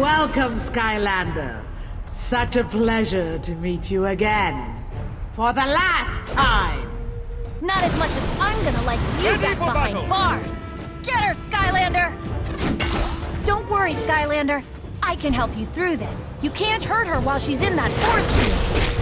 Welcome, Skylander. Such a pleasure to meet you again. For the last time. Not as much as I'm gonna like you Ready back behind battle. bars. Get her, Skylander! Don't worry, Skylander. I can help you through this. You can't hurt her while she's in that force field.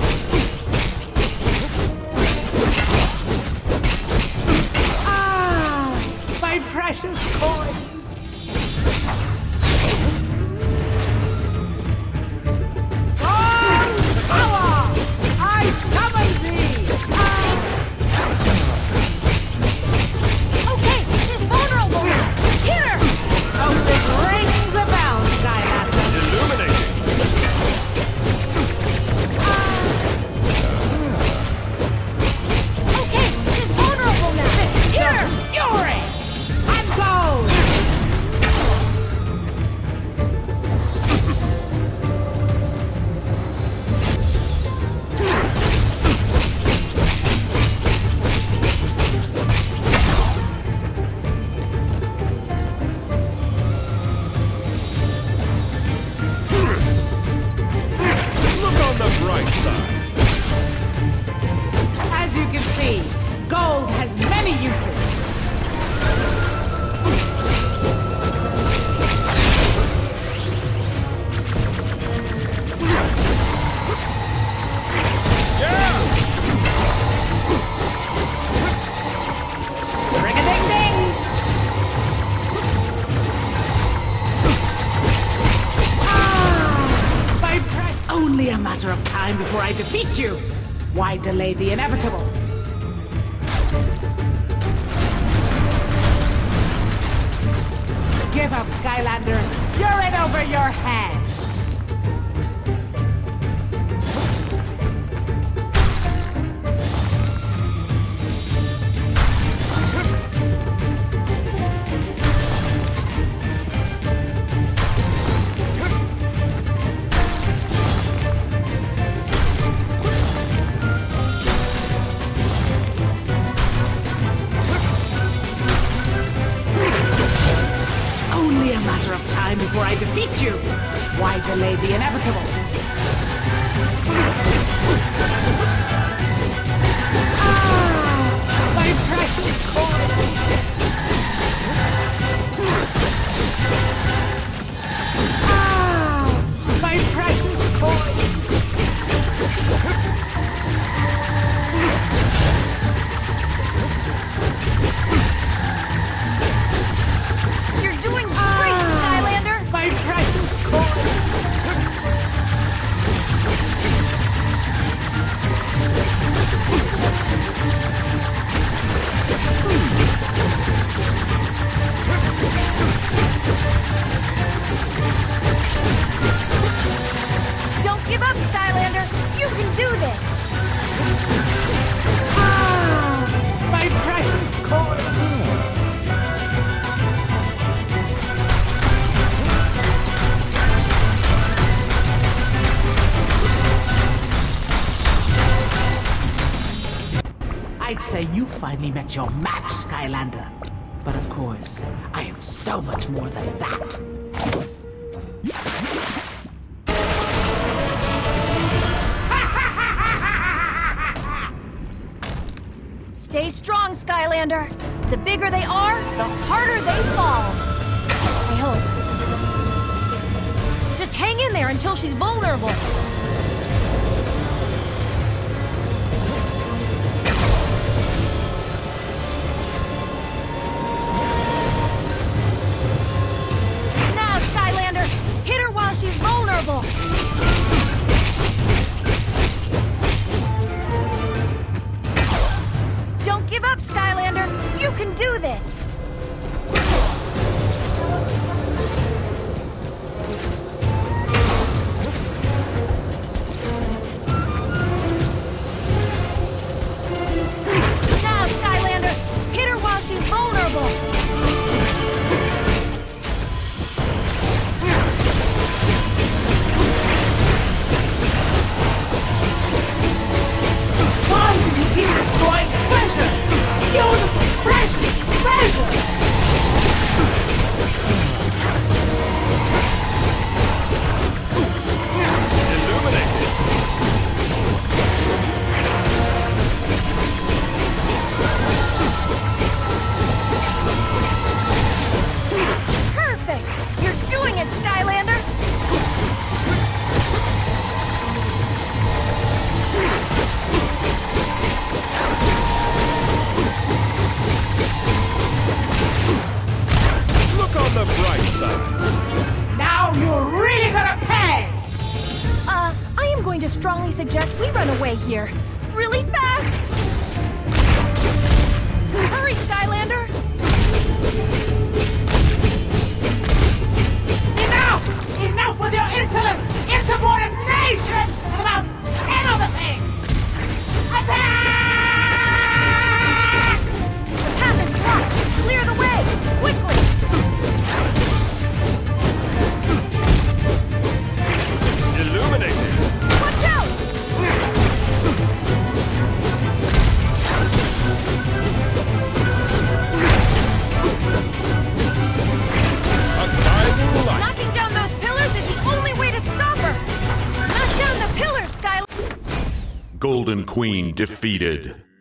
Matter of time before I defeat you. Why delay the inevitable? Give up, Skylander. You're in over your head. Delay I'd say you finally met your match, Skylander. But of course, I am so much more than that. Stay strong, Skylander! The bigger they are, the harder they fall! I hope. Just hang in there until she's vulnerable! To strongly suggest we run away here. Really fast! Hurry, Skylander! Enough! Enough with your insolence! Insubordination! Golden Queen defeated.